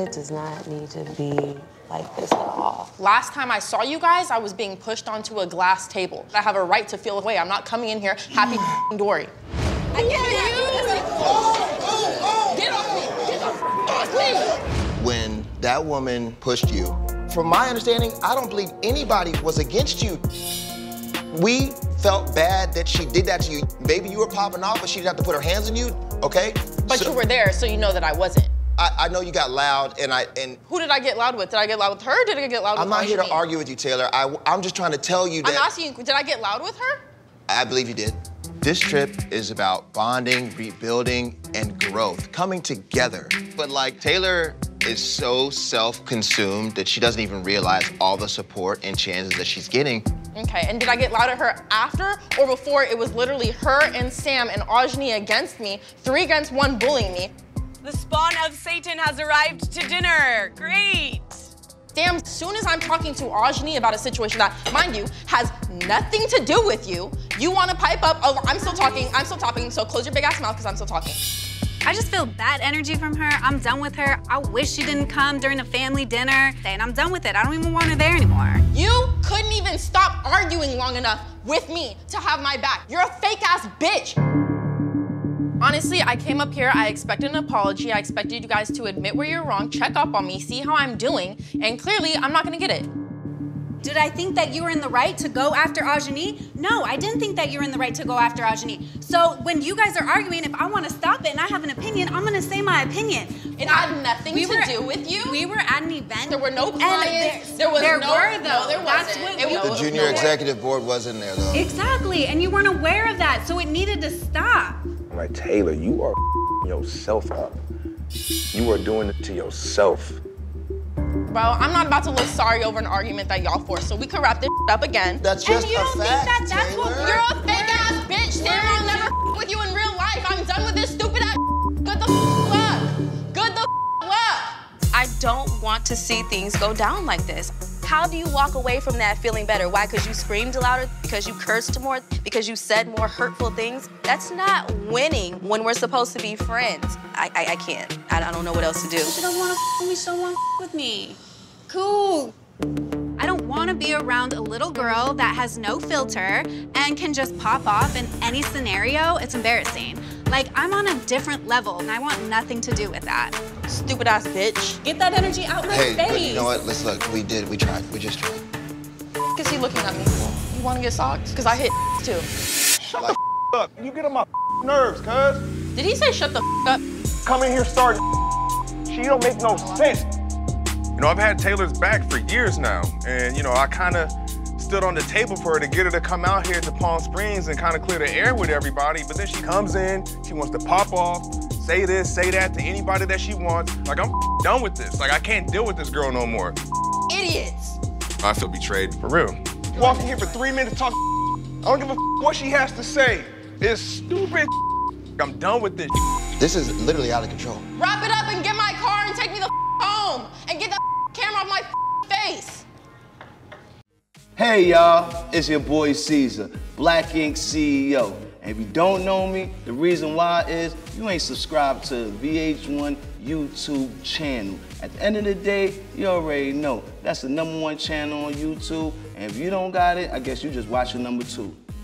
It does not need to be like this at all. Last time I saw you guys, I was being pushed onto a glass table. I have a right to feel away. I'm not coming in here happy Dory. I get you. Oh, oh, oh. Get off me. Get off me. When that woman pushed you, from my understanding, I don't believe anybody was against you. We felt bad that she did that to you. Maybe you were popping off, but she didn't have to put her hands on you, okay? But so, you were there, so you know that I wasn't. I, I, know you got loud, and I and. Who did I get loud with? Did I get loud with her? did I get loud with? I'm not here to argue with you, Taylor. I, I'm just trying to tell you that. I'm asking you. Did I get loud with her? I believe you did. This trip is about bonding, rebuilding, and growth, coming together. But like Taylor is so self-consumed that she doesn't even realize all the support and chances that she's getting. Okay, and did I get loud at her after or before it was literally her and Sam and Ajani against me, three against one bullying me? The spawn of Satan has arrived to dinner. Great. Damn, as soon as I'm talking to Ajani about a situation that, mind you, has nothing to do with you, you wanna pipe up, oh, I'm still talking, I'm still talking, so close your big ass mouth because I'm still talking. I just feel bad energy from her. I'm done with her. I wish she didn't come during the family dinner. And I'm done with it. I don't even want her there anymore. You couldn't even stop arguing long enough with me to have my back. You're a fake ass bitch. Honestly, I came up here, I expected an apology. I expected you guys to admit where you're wrong, check up on me, see how I'm doing, and clearly I'm not gonna get it. Did I think that you were in the right to go after Ajani? No, I didn't think that you were in the right to go after Ajani. So when you guys are arguing, if I want to stop it and I have an opinion, I'm going to say my opinion. It had nothing we to were, do with you. We were at an event. There were no clients. There, there, was there no. Were, though. No, there wasn't. What, it, the junior no executive board was in there, though. Exactly, and you weren't aware of that, so it needed to stop. Like Taylor, you are yourself up. You are doing it to yourself. Bro, I'm not about to look sorry over an argument that y'all forced, so we can wrap this up again. That's just and you a don't fact, think that that's Taylor. what you're a fake ass bitch. Sam, I'll never with you in real life. I'm done with this stupid ass. Good the luck. Good the luck. I don't want to see things go down like this. How do you walk away from that feeling better? Why? Because you screamed louder? Because you cursed more? Because you said more hurtful things? That's not winning when we're supposed to be friends. I, I, I can't. I, I, don't know what else to do. You don't want to with me, so want with me. Cool. I don't want to be around a little girl that has no filter and can just pop off in any scenario. It's embarrassing. Like, I'm on a different level, and I want nothing to do with that. Stupid ass bitch. Get that energy out my hey, face. Hey, you know what? Let's look. We did. We tried. We just tried. Is he looking at me? You want to get socked? Because I hit too. Shut like, the up. You get on my nerves, cuz. Did he say shut the up? Come in here starting She don't make no sense. You know, I've had Taylor's back for years now, and, you know, I kind of stood on the table for her to get her to come out here to Palm Springs and kind of clear the air with everybody. But then she comes in, she wants to pop off, say this, say that to anybody that she wants. Like, I'm done with this. Like, I can't deal with this girl no more. Idiots. I feel betrayed, for real. Walking here for three minutes, talking I don't give a what she has to say. It's stupid. I'm done with this. This is literally out of control. Wrap it up and get my Hey y'all, it's your boy Caesar, Black Ink CEO. And if you don't know me, the reason why is you ain't subscribed to VH1 YouTube channel. At the end of the day, you already know that's the number one channel on YouTube. And if you don't got it, I guess you just watch watching number two.